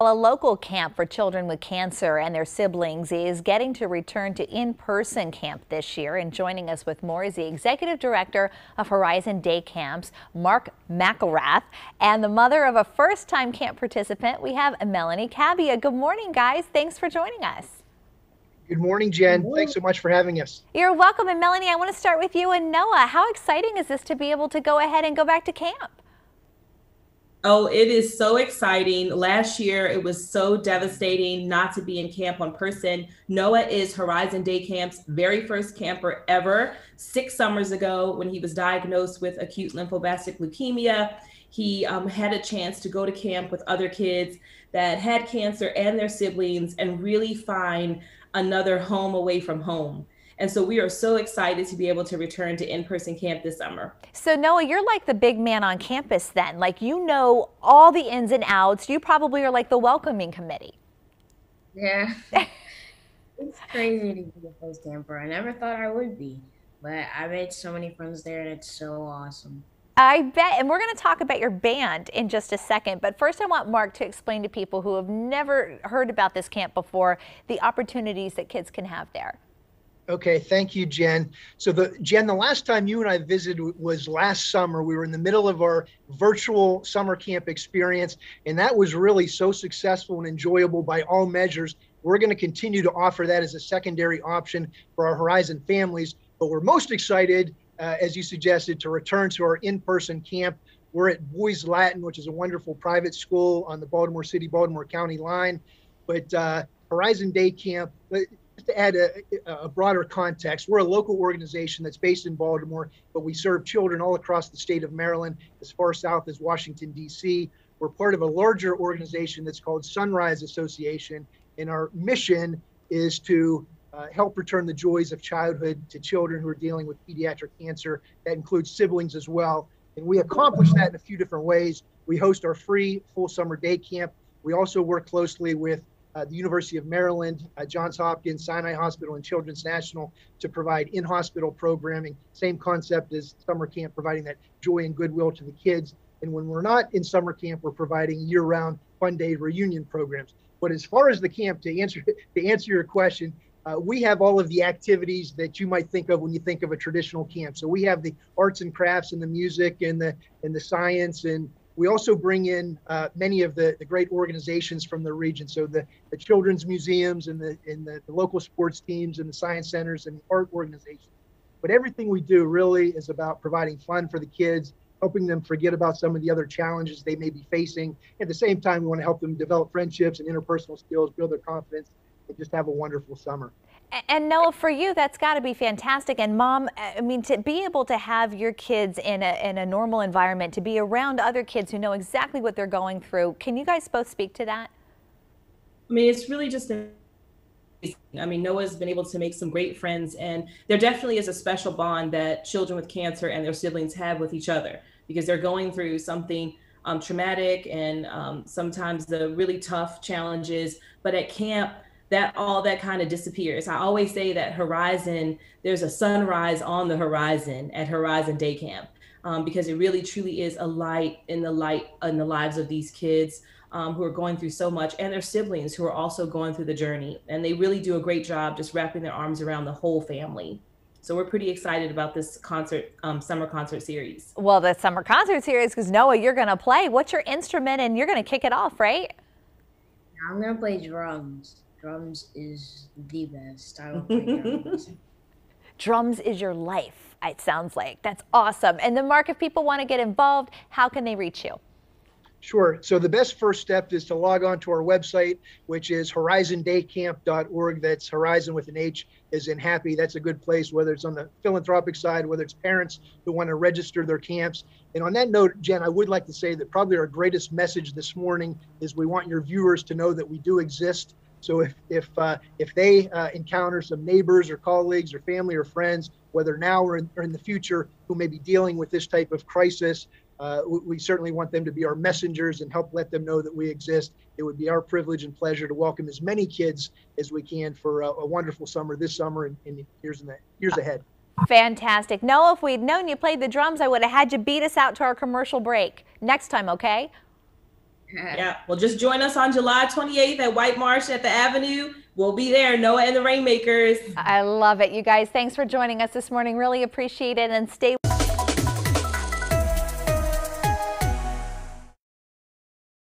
Well, a local camp for children with cancer and their siblings is getting to return to in-person camp this year. And joining us with more is the executive director of Horizon Day Camps, Mark McElrath, and the mother of a first-time camp participant. We have Melanie Kabia. Good morning, guys. Thanks for joining us. Good morning, Jen. Good morning. Thanks so much for having us. You're welcome. And Melanie, I want to start with you and Noah. How exciting is this to be able to go ahead and go back to camp? Oh, it is so exciting. Last year, it was so devastating not to be in camp on person. Noah is Horizon Day Camp's very first camper ever. Six summers ago, when he was diagnosed with acute lymphoblastic leukemia, he um, had a chance to go to camp with other kids that had cancer and their siblings and really find another home away from home. And so we are so excited to be able to return to in-person camp this summer. So Noah, you're like the big man on campus then. Like you know all the ins and outs. You probably are like the welcoming committee. Yeah. it's crazy to be a first camper. I never thought I would be. But I made so many friends there and it's so awesome. I bet. And we're going to talk about your band in just a second. But first, I want Mark to explain to people who have never heard about this camp before the opportunities that kids can have there. Okay, thank you, Jen. So the Jen, the last time you and I visited was last summer. We were in the middle of our virtual summer camp experience, and that was really so successful and enjoyable by all measures. We're going to continue to offer that as a secondary option for our Horizon families, but we're most excited, uh, as you suggested, to return to our in-person camp. We're at Boys Latin, which is a wonderful private school on the Baltimore City, Baltimore County line. But uh, Horizon Day Camp, to add a, a, broader context, we're a local organization that's based in Baltimore, but we serve children all across the state of Maryland, as far south as Washington, D.C. We're part of a larger organization that's called Sunrise Association, and our mission is to uh, help return the joys of childhood to children who are dealing with pediatric cancer. That includes siblings as well. And we accomplish that in a few different ways. We host our free full summer day camp. We also work closely with uh, the University of Maryland, uh, Johns Hopkins, Sinai Hospital, and Children's National to provide in hospital programming. Same concept as summer camp, providing that joy and goodwill to the kids. And when we're not in summer camp, we're providing year round fun day reunion programs. But as far as the camp, to answer to answer your question, uh, we have all of the activities that you might think of when you think of a traditional camp. So we have the arts and crafts and the music and the and the science and we also bring in uh, many of the, the great organizations from the region. So the, the children's museums and the, and the, the local sports teams and the science centers and the art organizations. But everything we do really is about providing fun for the kids, helping them forget about some of the other challenges they may be facing. At the same time, we want to help them develop friendships and interpersonal skills, build their confidence, and just have a wonderful summer. And Noah, for you, that's got to be fantastic. And mom, I mean, to be able to have your kids in a, in a normal environment, to be around other kids who know exactly what they're going through, can you guys both speak to that? I mean, it's really just I mean, Noah's been able to make some great friends, and there definitely is a special bond that children with cancer and their siblings have with each other because they're going through something um, traumatic and um, sometimes the really tough challenges. But at camp, that all that kind of disappears. I always say that Horizon, there's a sunrise on the horizon at Horizon Day Camp um, because it really truly is a light in the light in the lives of these kids um, who are going through so much and their siblings who are also going through the journey. And they really do a great job just wrapping their arms around the whole family. So we're pretty excited about this concert, um, summer concert series. Well, the summer concert series, because Noah, you're going to play. What's your instrument? And you're going to kick it off, right? I'm going to play drums drums is the best. I don't play drums. drums is your life, it sounds like. That's awesome. And then, Mark, if people want to get involved, how can they reach you? Sure. So the best first step is to log on to our website, which is horizondaycamp.org. That's horizon with an H is in happy. That's a good place, whether it's on the philanthropic side, whether it's parents who want to register their camps. And on that note, Jen, I would like to say that probably our greatest message this morning is we want your viewers to know that we do exist so if if uh, if they uh, encounter some neighbors or colleagues or family or friends, whether now or in, or in the future, who may be dealing with this type of crisis, uh, we, certainly want them to be our messengers and help let them know that we exist. It would be our privilege and pleasure to welcome as many kids as we can for a, a wonderful summer this summer and, and years in the years ahead. Fantastic. Noah, if we'd known you played the drums, I would have had you beat us out to our commercial break. Next time, okay? Yeah. Well, just join us on July 28th at White Marsh at the Avenue. We'll be there, Noah and the Rainmakers. I love it. You guys, thanks for joining us this morning. Really appreciate it and stay